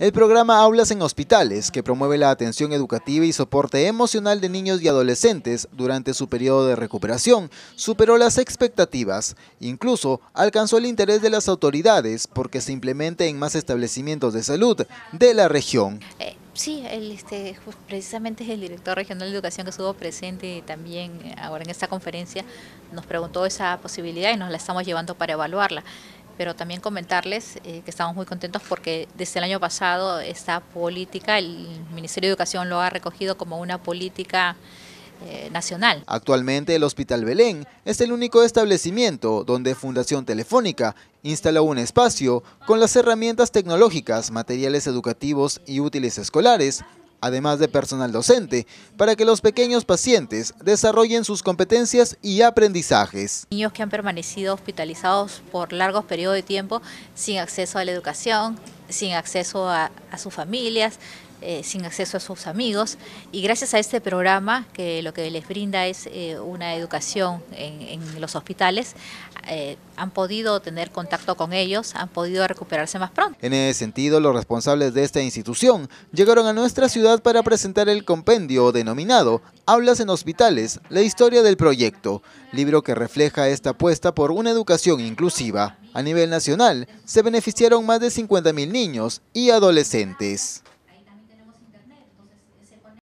El programa Aulas en Hospitales, que promueve la atención educativa y soporte emocional de niños y adolescentes durante su periodo de recuperación, superó las expectativas. Incluso alcanzó el interés de las autoridades porque se implemente en más establecimientos de salud de la región. Eh, sí, el, este, precisamente es el director regional de educación que estuvo presente también eh, ahora en esta conferencia, nos preguntó esa posibilidad y nos la estamos llevando para evaluarla pero también comentarles eh, que estamos muy contentos porque desde el año pasado esta política, el Ministerio de Educación lo ha recogido como una política eh, nacional. Actualmente el Hospital Belén es el único establecimiento donde Fundación Telefónica instaló un espacio con las herramientas tecnológicas, materiales educativos y útiles escolares además de personal docente, para que los pequeños pacientes desarrollen sus competencias y aprendizajes. Niños que han permanecido hospitalizados por largos periodos de tiempo sin acceso a la educación, sin acceso a, sus familias, eh, sin acceso a sus amigos y gracias a este programa que lo que les brinda es eh, una educación en, los hospitales, eh, han podido tener contacto con ellos, han podido recuperarse más pronto. En ese sentido, los responsables de esta institución llegaron a nuestra ciudad para presentar el compendio denominado Hablas en Hospitales, la historia del proyecto, libro que refleja esta apuesta por una educación inclusiva. A nivel nacional, se beneficiaron más de 50.000 niños y adolescentes.